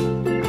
Bye.